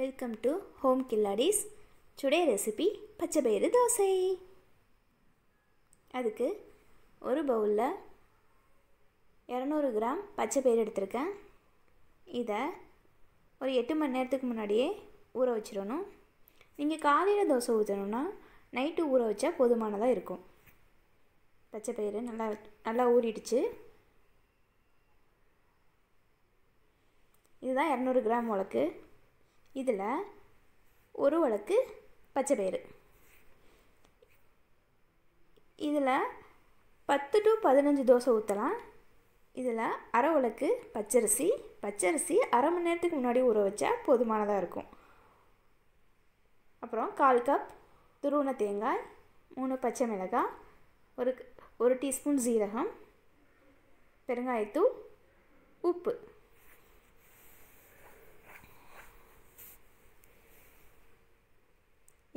Welcome to home Killadis today recipe பச்சைப்பயிறு தோசை அதுக்கு ஒரு பவுலில் இரநூறு கிராம் பச்சைப்பயிறு எடுத்திருக்கேன். இதை ஒரு எட்டு மணி நேரத்துக்கு முன்னாடியே ஊற வச்சிடணும். நீங்கள் காலையில் தோசை ஊற்றணுன்னா நைட்டு ஊற வச்சா போதுமானதாக இருக்கும். பச்சைப்பயிறு நல்லா நல்லா ஊறிடுச்சு. இதுதான் இரநூறு கிராம் உலக்கு இதில் ஒரு வழக்கு பச்சை பயிறு இதில் பத்து டு பதினஞ்சு தோசை ஊற்றலாம் இதில் அரை உலக்கு பச்சரிசி. பச்சரிசி அரை மணி நேரத்துக்கு முன்னாடி ஊற வச்சா போதுமானதாக இருக்கும். அப்புறம் கால் கப் துருவன தேங்காய் மூணு பச்சை மிளகாய் ஒரு ஒரு டீஸ்பூன் சீரகம் பெருங்காயத்தூள் உப்பு.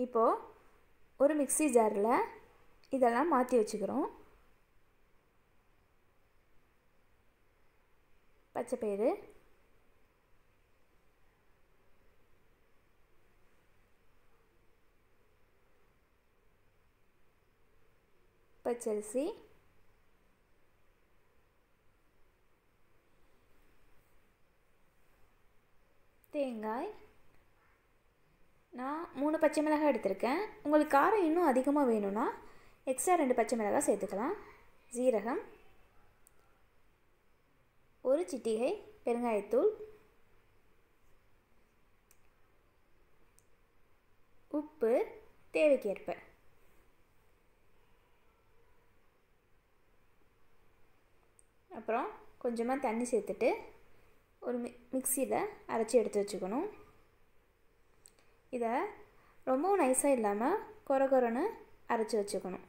இப்போது ஒரு மிக்சி ஜாரில் இதெல்லாம் மாற்றி வச்சுக்கிறோம். பச்சைப்பயிறு பச்சரிசி. தேங்காய். நான் மூணு பச்சை மிளகாய் எடுத்திருக்கேன். உங்களுக்கு காரம் இன்னும் அதிகமாக வேணும்னா எக்ஸ்ட்ரா ரெண்டு பச்சை மிளகாய் சேர்த்துக்கலாம். ஜீரகம் ஒரு சிட்டிகை பெருங்காயத்தூள் உப்பு தேவைக்கேற்ப. அப்புறம் கொஞ்சமாக தண்ணி சேர்த்துட்டு ஒரு மி மிக்சியில் அரைச்சி எடுத்து வச்சுக்கணும். இதை ரொம்பவும் நைஸாக இல்லாமல் கொர கொரன்னு அரைச்சி வச்சுக்கணும்.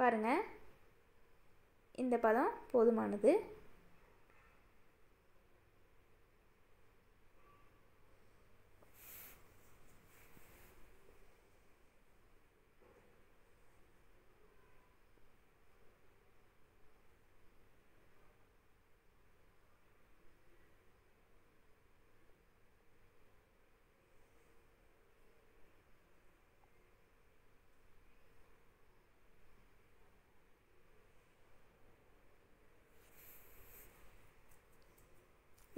பாருங்கள் இந்த பதம் போதுமானது.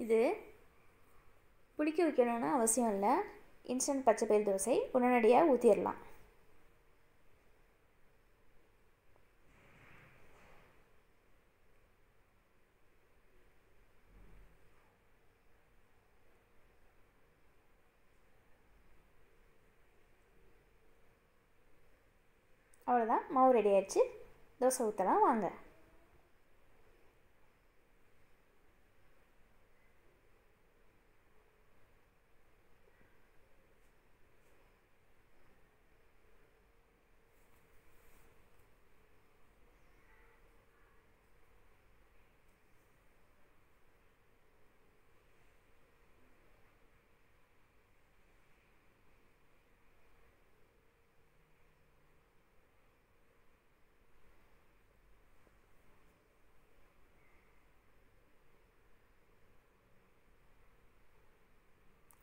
இது புளிக்க வைக்கணும்னு அவசியம் இல்லை. இன்ஸ்டன்ட் பச்சை பயிர் தோசை உடனடியாக ஊற்றிடலாம் அவ்வளோதான் மாவு ரெடி ஆயிடுச்சு. தோசை ஊற்றலாம் வாங்க.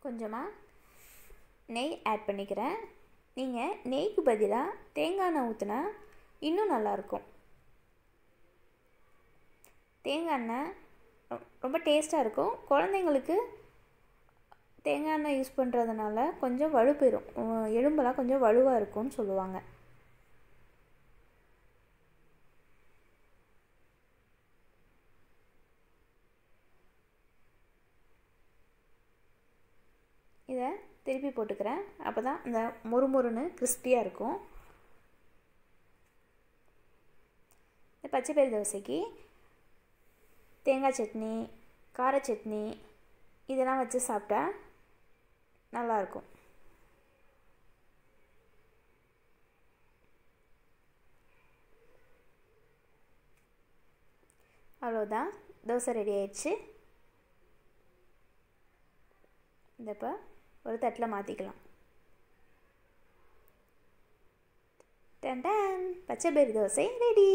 கொஞ்சமாக நெய் ஆட் பண்ணிக்கிறேன். நீங்கள் நெய்க்கு பதிலாக தேங்காய் எண்ணெய் ஊற்றினா இன்னும் நல்லாயிருக்கும் தேங்காய் எண்ணெய் ரொம்ப டேஸ்ட்டாக இருக்கும். குழந்தைங்களுக்கு தேங்காய் எண்ணெய் யூஸ் பண்ணுறதுனால கொஞ்சம் வலுப்பெறும். எலும்பெல்லாம் கொஞ்சம் வலுவாக இருக்கும்னு சொல்லுவாங்க இதை திருப்பி போட்டுக்கிறேன். அப்போ தான் இந்த முறுமுறுன்னு கிறிஸ்பியாக இருக்கும். இந்த பச்சைப்பயிறு தோசைக்கு தேங்காய் சட்னி கார சட்னி இதெல்லாம் வச்சு சாப்பிட்டா நல்லாயிருக்கும் அவ்வளோதான் தோசை ரெடி ஆயிடுச்சு. இந்த இப்போ ஒரு தட்டில் மாற்றிக்கலாம் டன் டன். பச்சை தோசை ரெடி